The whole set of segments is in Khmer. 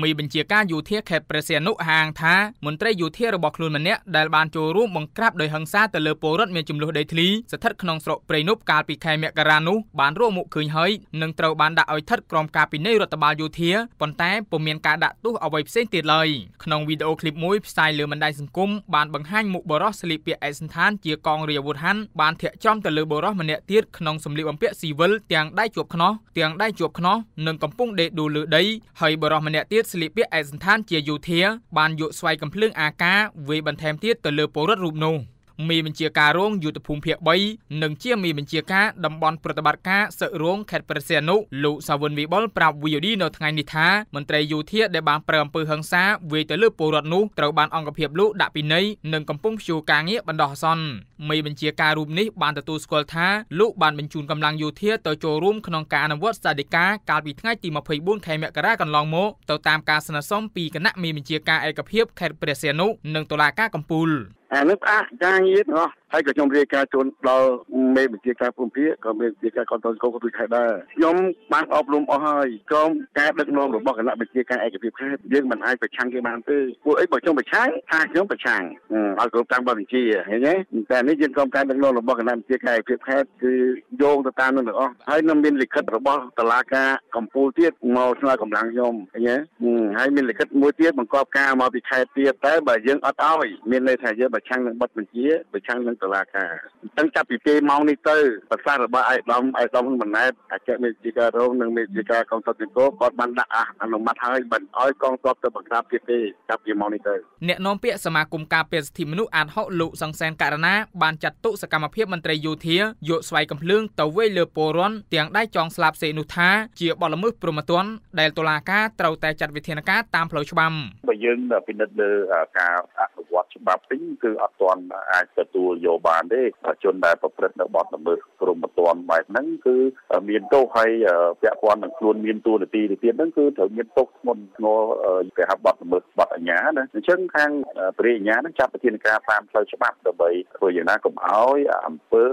មីបញ្ជាការយោធាខេត្តព្រះសីហនុហាងថាមន្ត្រីយោធារបស់ខ្លួនម្នាក់ដែលបានចូលរួមបង្ក្រាបដោយហិង្សាទៅលើពលរដ្ឋមានចំនួនដីធ្លីស្ថិតក្នុងស្រុកព្រៃនប់កាលពីខែមករានោះបានរកមុខឃើញហើយនិងត្រូវបានដាក់ឲ្យស្ថិតក្រោមការពិន័យរដ្ឋបាលយោធាប៉ុន្តែពុំមានការដាក់ទោសអ្វីផ្សេងទៀតឡើយក្នុងវីដេអូឃ្លីបមួយផ្សាយលើបណ្ដាញសង្គមបានបង្ហាញមុខបរិសស្លៀកពាក់ឯកសណ្ឋានជាកងរាជអាវុធហត្ថបានធាក់ចំទៅលើបរិសម្នាក់ទៀតក្នុងសម្លៀកបំពាក់ស៊ីវិលទាំងដៃជាប់ខ្នោះទាំងដៃជាប់ខ្នោះនិងកំពុងដេកដួលលើដីហើយបរិសម្នាក់ទៀតស្លៀកពាក់ឯកសណ្ឋានជាយោធាបានយកស្វ័យកំភ្លើងអាការវាយបន្ថែមទៀតទៅលើពលរដ្ឋរូបនោះ។ មេបញ្ជាការរងយុទ្ធភូមិភាគ3និងជាមេបញ្ជាការតំបន់ប្រតិបត្តិការសឹករងខេត្តព្រះសីហនុលោកសាវិនវិបុលប្រាប់ VOD នៅថ្ងៃនេះថាមន្ត្រីយោធាដែលបានប្រើអំពើហិង្សាវាយទៅលើពលរដ្ឋនោះត្រូវបានអង្គភាពលោកដាក់ពិន័យនិងកំពុងព្យួរការងារបណ្ដោះអាសន្នមេបញ្ជាការរូបនេះបានទទួលស្គាល់ថាលោកបានបញ្ជូនកម្លាំងយោធាទៅចូលរួមក្នុងការអនុវត្តសាដីកាកាលពីថ្ងៃទី24ខែមករាកន្លងមកទៅតាមការស្នើសុំពីគណៈមេបញ្ជាការឯកភាពខេត្តព្រះសីហនុនិងតុលាការកំពូល អានេះផ្អាកការងារទាំងអស់ហើយក៏ខ្ញុំរាយការណ៍ជូនដល់មេបញ្ជាការភូមិភាគក៏មេបញ្ជាការកនតនគោក៏ដូចដែរដែរខ្ញុំបានអប់រំអស់ហើយក្រុមការដឹកនាំរបស់គណៈបញ្ជាការឯកភាពខេត្តយើងមិនអាចប្រឆាំងគេបានទេពួកអីបើខ្ញុំប្រឆាំងថាខ្ញុំប្រឆាំងឲ្យគ្រប់តាមបទបញ្ជាឃើញទេតែនេះយើងក្រុមការដឹកនាំរបស់គណៈបញ្ជាការឯកភាពខេត្តគឺយោងទៅតាមនឹងទាំងអស់ហើយនឹងមានលិខិតរបស់តុលាការកំពូលទៀតមកស្នើកម្លាំងខ្ញុំឃើញទេហើយមានលិខិតមួយទៀតបង្កប់ការមកពីខេត្តទៀតតែបើយើងអត់ឲ្យមានន័យថាយើងប្រឆាំងនឹងបទបញ្ជាប្រឆាំងនឹងតុលាការអញ្ចឹងចាប់ពីពេលម៉ោងនេះទៅប្រសាសន៍របស់ឯកឧត្តមឯកឧត្តមហ៊ុនម៉ាណែតអគ្គមេជាការរងនិងមេជាការកងទ័ពទាំងគោគាត់បានដាក់អនុម័តហើយមិនឲ្យកងទ័ពទៅបង្ក្រាបទៀតទេចាប់ពីម៉ោងនេះទៅអ្នកនាំពាក្យសមាគមការពារសិទ្ធិមនុស្សអាត6លោកសង្សានករណាបានចាត់ទុកសកម្មភាពមន្ត្រីយោធាយកស្វ័យកំភ្លើងទៅវាយលើពលរដ្ឋទាំងដៃចងស្លាប់សេកនោះថាជាបទល្មើសព្រហ្មទណ្ឌដែលតុលាការត្រូវតែចាត់វិធានការតាមផ្លូវច្បាប់បើយើងពិនិត្យលើការអនុវត្តច្បាប់វិញគឺអត់ទាន់អាចទទួលយកបានទេជនដែលប្រព្រឹត្តនៅបទល្មើសព្រហ្មទណ្ឌបែបហ្នឹងគឺមានទោសហើយពាក់ព័ន្ធនឹងខ្លួនមានតួនាទីទៅទៀតហ្នឹងគឺត្រូវមានទោសធ្ងន់ធ្ងរគេហៅបទល្មើសបទអញ្ញាណាអញ្ចឹងខាងព្រះអញ្ញាហ្នឹងចាត់វិធានការតាមផ្លូវច្បាប់ដើម្បីធ្វើយ៉ាងណាកុំឲ្យអំពើ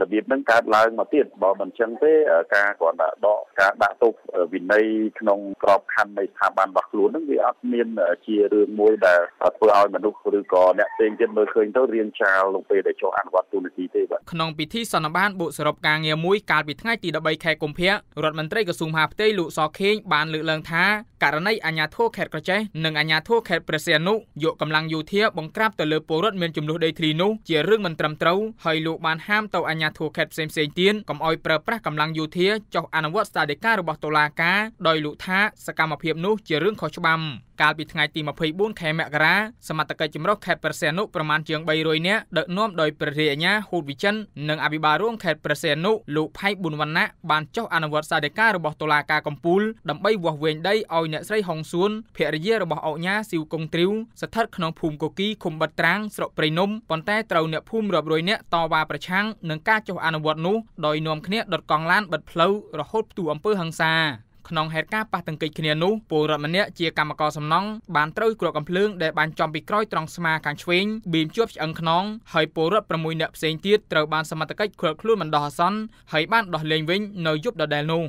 របៀបហ្នឹងកើតឡើងមកទៀតបើមិនអញ្ចឹងទេការគ្រាន់តែដក ការដាក់ទោសវិន័យក្នុងក្របខ័ណ្ឌនៃស្ថាប័នរបស់ខ្លួនហ្នឹងវាអត់មានជារឿងមួយដែលធ្វើឲ្យមនុស្សឬក៏អ្នកផ្សេងទៀតមើលឃើញទៅរៀងចាលលោកពេលដែលចុះអនុវត្តទូនាទីទេបាទក្នុងពិធីសន្និបាតបូកសរុបការងារមួយកាលពីថ្ងៃទី13ខែកុម្ភៈរដ្ឋមន្ត្រីក្រសួងមហាផ្ទៃលោកសខេងបានលើកឡើងថាករណីអាញាធរខេត្តក្រចេះនិងអាញាធរខេត្តព្រះសីហនុយកកម្លាំងយោធាបង្ក្រាបទៅលើពលរដ្ឋមានចំនួនដីធ្លីនោះជារឿងមិនត្រឹមត្រូវហើយលោកបានហាមទៅអាញាធរខេត្តផ្សេងៗទៀតកុំឲ្យប្រើប្រាស់កម្លាំងយោធាចុះអនុវត្តស្តេចការរបស់តុលាការដោយលោកថាសកម្មភាពនោះជារឿងខុសច្បាប់ កាលពីថ្ងៃទី24ខែមករាសមត្ថកិច្ចចម្រុះខេត្តព្រះសីហនុប្រមាណជាង300នាក់ដឹកនាំដោយព្រះរាជអាជ្ញាហ៊ូតវិចិននិងអភិបាលរងខេត្តព្រះសីហនុលោកផៃប៊ុនវណ្ណៈបានចុះអនុវត្តសាធិការរបស់តុលាការកំពូលដើម្បីវាស់វែងដីឲ្យអ្នកស្រីហុងសួនភរិយារបស់អុកញ៉ាស៊ីវកុងទ្រីវស្ថិតក្នុងភូមិកូគីឃុំបិទត្រាងស្រុកព្រៃនំប៉ុន្តែត្រូវអ្នកភូមិរាប់រយនាក់តវ៉ាប្រឆាំងនឹងការចុះអនុវត្តនោះដោយនាំគ្នាដុតកង់ឡានបិទផ្លូវរហូតផ្ទុះអំពើហិង្សា ក្នុងហេតុការណ៍ប៉ះទង្គិចគ្នានោះពលរដ្ឋម្នាក់ជាកម្មករសំណង់បានត្រូវគ្រោះកំភ្លើងដែលបានចំពីក្រោយត្រង់ស្មាខាងឆ្វេងប៊ីមជាប់ឆ្អឹងខ្នងហើយពលរដ្ឋ6នាក់ផ្សេងទៀតត្រូវបានសមត្ថកិច្ចឃាត់ខ្លួនបណ្ដោះអាសន្នហើយបានដោះលែងវិញនៅយប់ដដែលនោះ